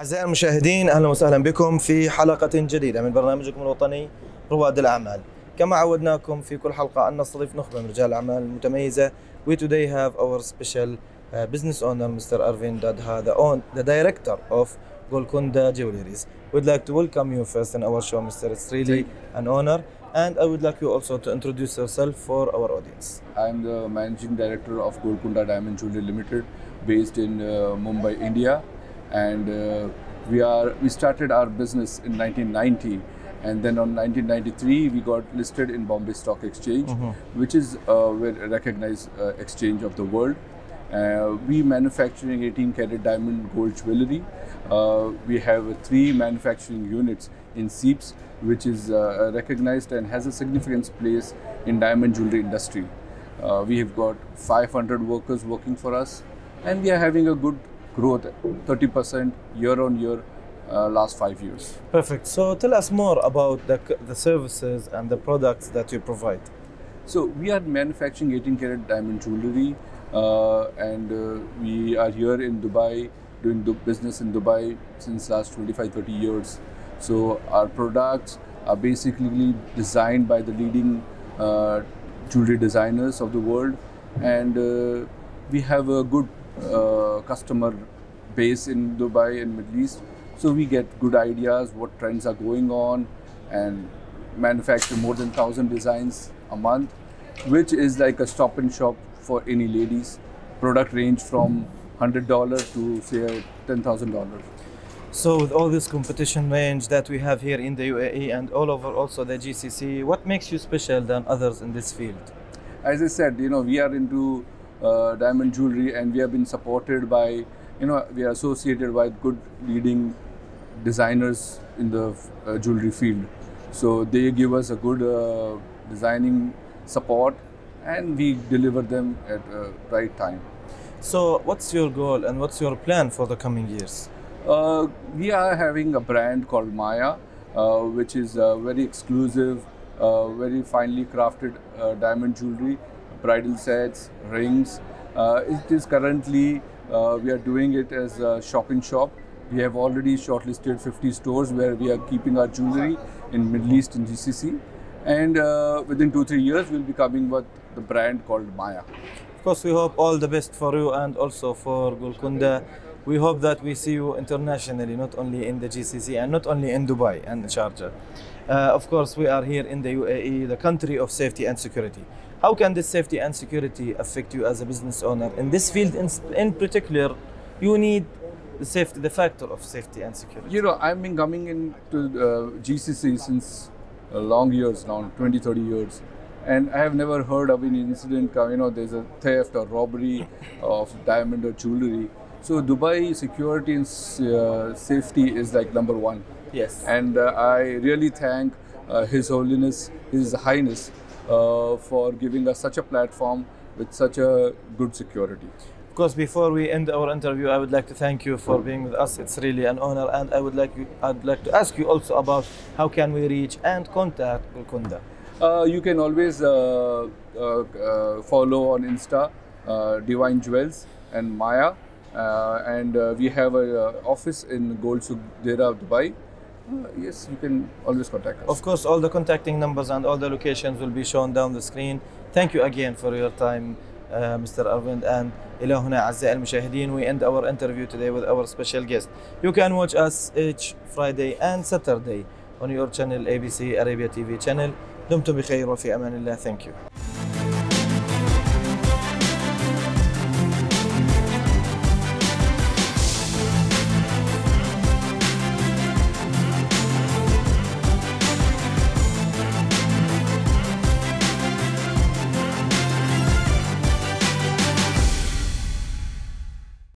أعزائي المشاهدين أهلا وسهلا بكم في حلقة جديدة من برنامجكم الوطني رواد الأعمال كما عودناكم في كل حلقة أن نستضيف نخبة من رجال الأعمال المتميزة We today have our special uh, business owner Mr. Arvind Dadha the, own, the director of Golconda Jewelries We'd like to welcome you first in our show Mr. It's really an honor and I would like you also to introduce yourself for our audience I'm the managing director of Golconda Diamond Jewelry Limited, based in uh, Mumbai, India, and uh, we are we started our business in 1990, and then on 1993 we got listed in Bombay Stock Exchange, which is a very recognized uh, exchange of the world. Uh, we manufacturing 18 karat diamond gold jewelry. Uh, we have uh, three manufacturing units in SEEPZ, which is uh, recognized and has a significant place in diamond jewelry industry. Uh, we have got 500 workers working for us, and we are having a good growth, 30% year on year, uh, last five years. Perfect so tell us more about the, the services and the products that you provide So we are manufacturing 18 karat diamond jewelry, uh, and uh, we are here in Dubai doing the business in Dubai since last 25 30 years. So our products are basically designed by the leading uh, jewelry designers of the world, and uh, we have a good uh, customer base in Dubai and Middle East. So we get good ideas what trends are going on, and manufacture more than 1000 designs a month which is like a stop and shop for any ladies product range from $100 to say $10000 So, with all this competition range that we have here in the UAE and all over also the GCC, what makes you special than others in this field? as i said you know we are into diamond jewelry and we have been supported by you know we are associated by good leading designers in the uh, jewelry field. So they give us a good uh, designing support and we deliver them at uh, right time. So, what's your goal and what's your plan for the coming years? Uh, we are having a brand called Maya, uh, which is uh, very exclusive, uh, very finely crafted uh, diamond jewelry, bridal sets, rings. Uh, it is currently uh, we are doing it as a shop in shop. We have already shortlisted 50 stores where we are keeping our jewelry in Middle East and GCC, and uh, within two three years we'll be coming with the brand called Maya. Of course, we hope all the best for you and also for Golkunda. We hope that we see you internationally, not only in the GCC and not only in Dubai and Sharjah. Uh, of course, we are here in the UAE, the country of safety and security. How can this safety and security affect you as a business owner? In this field, in, in particular, you need the safety, the factor of safety and security. You know, I've been coming into uh, GCC since uh, long years now, 20, 30 years. And I have never heard of any incident, uh, you know, there's a theft or robbery of diamond or jewelry. So Dubai security and uh, safety is like number one. Yes. And uh, I really thank uh, His Holiness, His Highness, for giving us such a platform with such a good security. Of course, before we end our interview, I would like to thank you for being with us. It's really an honor, and I would like you, I'd like to ask you also about how can we reach and contact Golkunda. Uh, you can always uh, uh, uh, follow on Insta uh, Divine Jewels and Maya, uh, and uh, we have a uh, office in Gold Souk Deira, Dubai. Uh, yes, you can always contact us. Of course, all the contacting numbers and all the locations will be shown down the screen. Thank you again for your time, uh, Mr. Arvind. And إلى هنا أعزائي المشاهدين, we end our interview today with our special guest. You can watch us each Friday and Saturday on your channel ABC Arabia TV channel. دمتم بخير وفي أمان الله. Thank you.